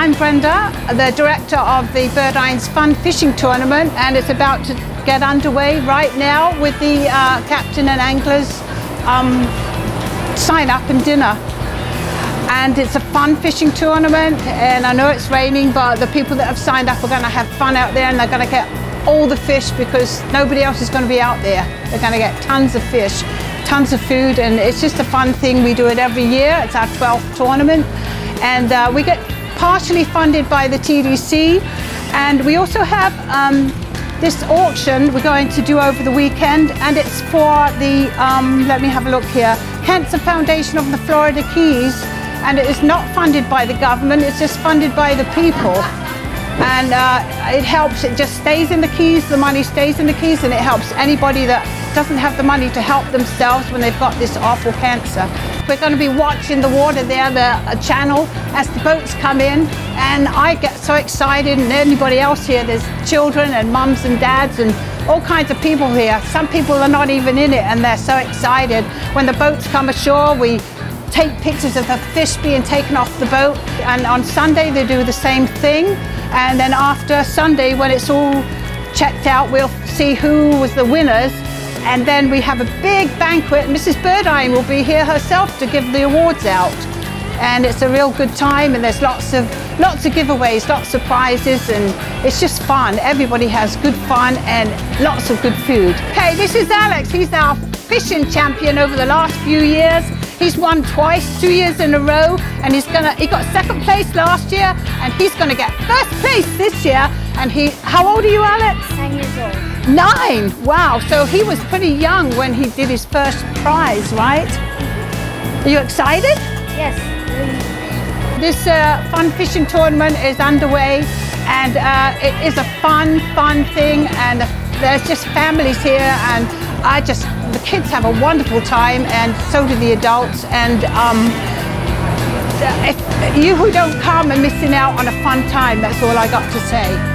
Calendar, the director of the Burdines Fun Fishing Tournament, and it's about to get underway right now with the uh, captain and anglers um, sign up and dinner. And it's a fun fishing tournament, and I know it's raining, but the people that have signed up are going to have fun out there, and they're going to get all the fish because nobody else is going to be out there. They're going to get tons of fish, tons of food, and it's just a fun thing. We do it every year. It's our 12th tournament, and uh, we get partially funded by the TDC, and we also have um, this auction we're going to do over the weekend, and it's for the, um, let me have a look here, Cancer Foundation of the Florida Keys, and it is not funded by the government, it's just funded by the people. And uh, it helps, it just stays in the keys, the money stays in the keys and it helps anybody that doesn't have the money to help themselves when they've got this awful cancer. We're going to be watching the water there, the uh, channel, as the boats come in and I get so excited and anybody else here, there's children and mums and dads and all kinds of people here. Some people are not even in it and they're so excited. When the boats come ashore, we take pictures of the fish being taken off the boat and on Sunday they do the same thing and then after Sunday, when it's all checked out, we'll see who was the winners. And then we have a big banquet. Mrs. Burdine will be here herself to give the awards out. And it's a real good time and there's lots of lots of giveaways, lots of prizes and it's just fun. Everybody has good fun and lots of good food. Okay, this is Alex. He's our fishing champion over the last few years. He's won twice, two years in a row, and he's gonna. He got second place last year, and he's gonna get first place this year. And he, how old are you, Alex? Nine years old. Nine. Wow. So he was pretty young when he did his first prize, right? Are you excited? Yes. This uh, fun fishing tournament is underway, and uh, it is a fun, fun thing, and there's just families here, and I just the kids have a wonderful time and so do the adults and um, if you who don't come are missing out on a fun time, that's all I got to say.